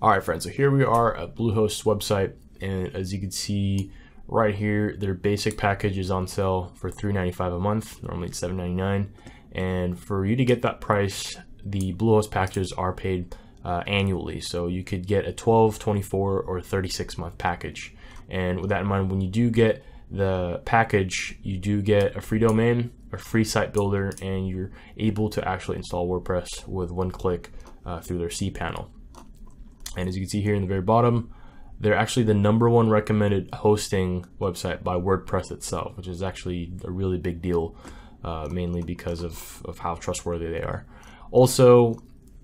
All right, friends, so here we are at Bluehost's website, and as you can see right here, their basic package is on sale for $3.95 a month. Normally it's $7.99, and for you to get that price, the Bluehost packages are paid uh, annually. So you could get a 12, 24, or 36 month package. And with that in mind, when you do get the package, you do get a free domain, a free site builder, and you're able to actually install WordPress with one click uh, through their cPanel. And as you can see here in the very bottom, they're actually the number one recommended hosting website by WordPress itself, which is actually a really big deal, uh, mainly because of, of how trustworthy they are. Also,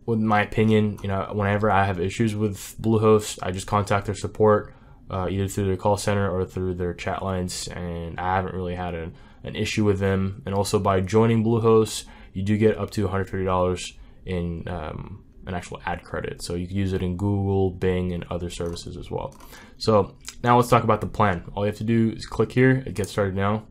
with my opinion, you know, whenever I have issues with Bluehost, I just contact their support, uh, either through their call center or through their chat lines, and I haven't really had an, an issue with them. And also, by joining Bluehost, you do get up to $150 in um, an actual ad credit. So you can use it in Google, Bing, and other services as well. So now let's talk about the plan. All you have to do is click here, it gets started now.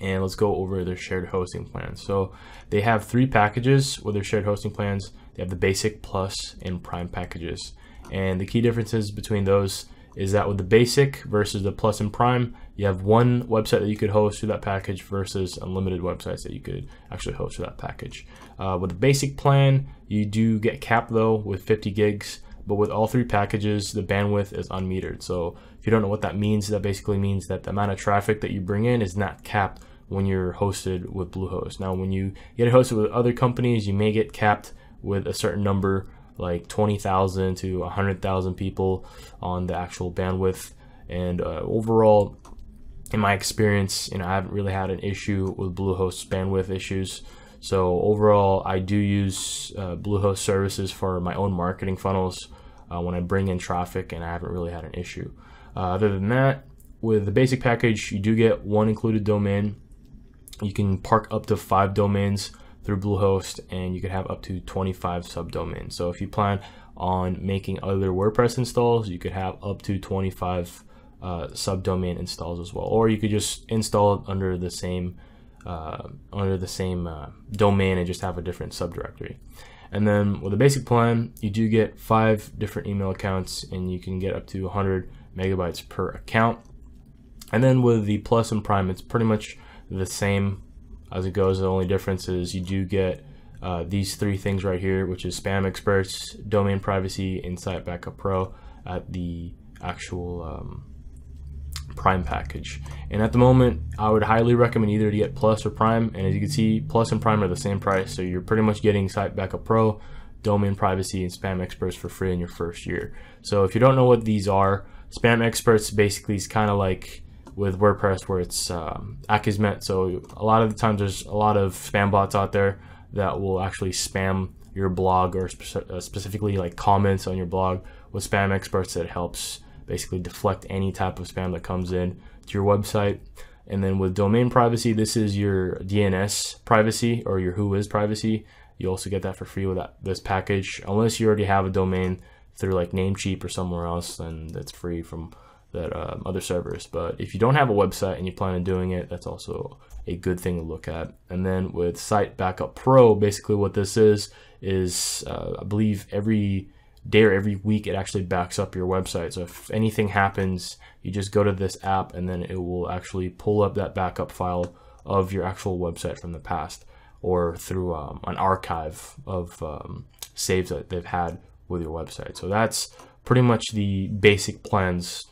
And let's go over their shared hosting plans. So they have three packages with their shared hosting plans. They have the basic, plus, and prime packages. And the key differences between those is that with the basic versus the plus and prime, you have one website that you could host through that package versus unlimited websites that you could actually host through that package. Uh, with the basic plan, you do get capped though with 50 gigs, but with all three packages, the bandwidth is unmetered. So if you don't know what that means, that basically means that the amount of traffic that you bring in is not capped when you're hosted with Bluehost. Now, when you get hosted with other companies, you may get capped with a certain number like 20,000 to 100,000 people on the actual bandwidth. And uh, overall, in my experience, you know, I haven't really had an issue with Bluehost bandwidth issues. So overall, I do use uh, Bluehost services for my own marketing funnels uh, when I bring in traffic, and I haven't really had an issue. Uh, other than that, with the basic package, you do get one included domain. You can park up to five domains through Bluehost, and you could have up to 25 subdomains. So if you plan on making other WordPress installs, you could have up to 25 uh, subdomain installs as well, or you could just install it under the same uh, under the same uh, domain and just have a different subdirectory. And then with a basic plan, you do get five different email accounts, and you can get up to 100 megabytes per account. And then with the Plus and Prime, it's pretty much the same as it goes. The only difference is you do get uh, these three things right here, which is Spam Experts, Domain Privacy, and Site Backup Pro at the actual um, Prime package. And at the moment, I would highly recommend either to get Plus or Prime. And as you can see, Plus and Prime are the same price, so you're pretty much getting Site Backup Pro, Domain Privacy, and Spam Experts for free in your first year. So if you don't know what these are, Spam Experts basically is kind of like with WordPress where it's um. So a lot of the times there's a lot of spam bots out there that will actually spam your blog or spe- uh, specifically like comments on your blog. With Spam Experts, that helps basically deflect any type of spam that comes in to your website. And then with domain privacy, this is your DNS privacy or your Whois privacy. You also get that for free with that, this package, unless you already have a domain through like Namecheap or somewhere else, then that's free from that um, other servers. But if you don't have a website and you plan on doing it, that's also a good thing to look at. And then with Site Backup Pro, basically what this is is uh, I believe every day or every week it actually backs up your website. So if anything happens, you just go to this app and then it will actually pull up that backup file of your actual website from the past or through um, an archive of um, saves that they've had with your website. So that's pretty much the basic plans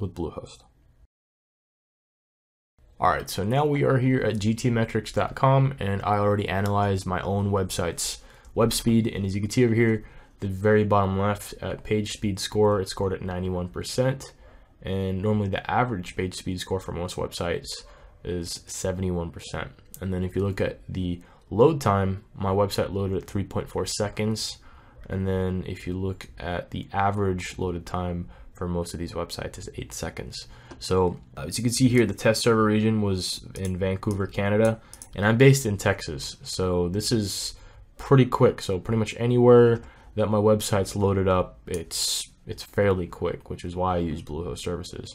with Bluehost. All right, so now we are here at gtmetrix.com and I already analyzed my own website's web speed. And as you can see over here, the very bottom left at page speed score, it scored at 91%. And normally the average page speed score for most websites is 71%. And then if you look at the load time, my website loaded at 3.4 seconds. And then if you look at the average loaded time for most of these websites is 8 seconds. So uh, as you can see here, the test server region was in Vancouver, Canada. And I'm based in Texas. So this is pretty quick. So pretty much anywhere that my website's loaded up, it's it's fairly quick, which is why I use Bluehost services.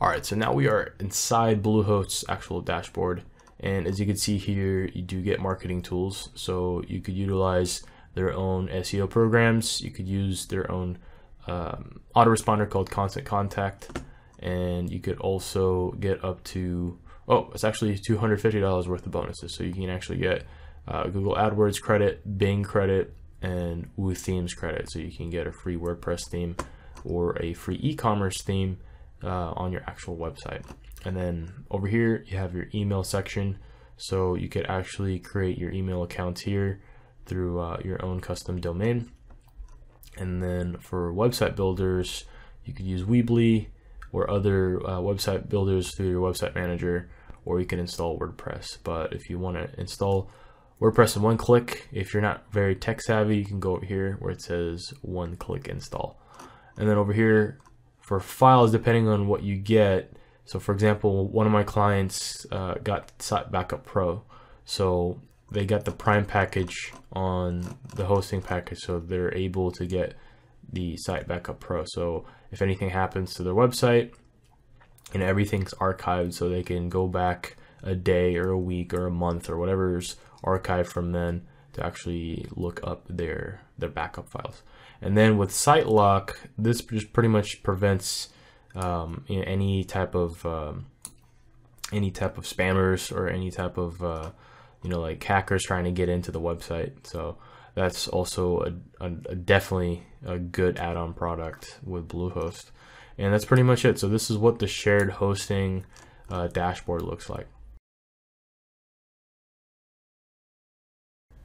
All right, so now we are inside Bluehost's actual dashboard, And as you can see here, you do get marketing tools. So you could utilize their own SEO programs. You could use their own um, autoresponder called Constant Contact. And you could also get up to, oh, it's actually $250 worth of bonuses. So you can actually get uh, Google AdWords credit, Bing credit, and Woo Themes credit. So you can get a free WordPress theme or a free e-commerce theme uh, on your actual website. And then over here, you have your email section. So you could actually create your email accounts here through uh, your own custom domain. And then for website builders, you could use Weebly or other uh, website builders through your website manager, or you can install WordPress. But if you want to install WordPress in one click, if you're not very tech savvy, you can go over here where it says one click install. And then over here for files, depending on what you get, so for example, one of my clients uh, got Site Backup Pro. So they got the Prime package on the hosting package, so they're able to get the Site Backup Pro. So if anything happens to their website, and everything's archived, so they can go back a day or a week or a month or whatever's archived from then to actually look up their their backup files. And then with SiteLock, this just pretty much prevents um, you know, any type of um, any type of spammers or any type of uh, you know like hackers trying to get into the website. So that's also a, a, a definitely a good add-on product with Bluehost. And that's pretty much it. So this is what the shared hosting uh, dashboard looks like.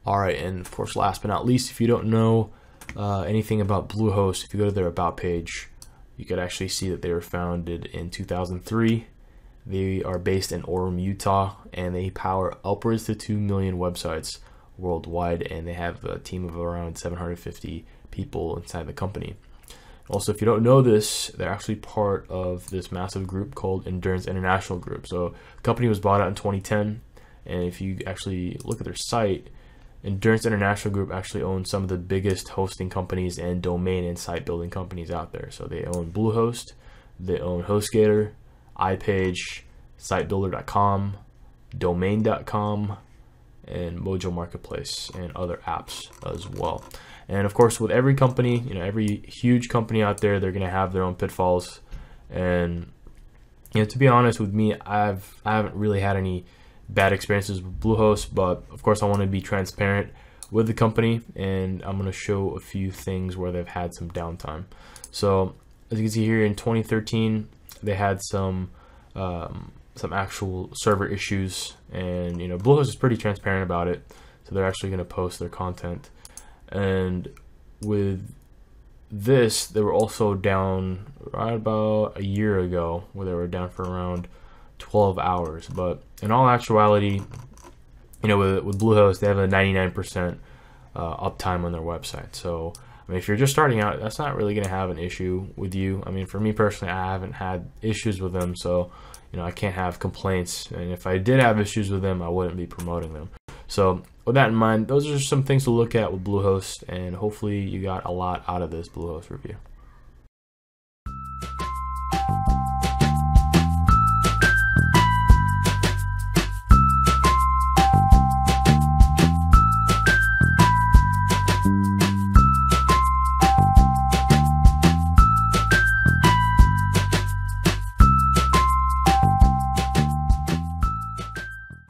All right, and of course, last but not least, if you don't know uh, anything about Bluehost, if you go to their about page, you could actually see that they were founded in 2003. They are based in Orem, Utah, and they power upwards to 2 million websites worldwide, and they have a team of around 750 people inside the company. Also, if you don't know this, they're actually part of this massive group called Endurance International Group. So, the company was bought out in 2010, and if you actually look at their site, Endurance International Group actually owns some of the biggest hosting companies and domain and site building companies out there. So they own Bluehost, they own HostGator, iPage, SiteBuilder.com, Domain.com, and Mojo Marketplace and other apps as well. And of course, with every company, you know, every huge company out there, they're gonna have their own pitfalls. And you know, to be honest with me, I've I haven't really had any bad experiences with Bluehost, but of course I want to be transparent with the company and I'm going to show a few things where they've had some downtime. So as you can see here in 2013, they had some um, some actual server issues and you know Bluehost is pretty transparent about it. So they're actually going to post their content. And with this, they were also down right about a year ago where they were down for around 12 hours. But in all actuality, you know, with, with Bluehost, they have a 99% uh, uptime on their website. So, I mean, if you're just starting out, that's not really going to have an issue with you. I mean, for me personally, I haven't had issues with them. So, you know, I can't have complaints. And if I did have issues with them, I wouldn't be promoting them. So, with that in mind, those are some things to look at with Bluehost. And hopefully, you got a lot out of this Bluehost review.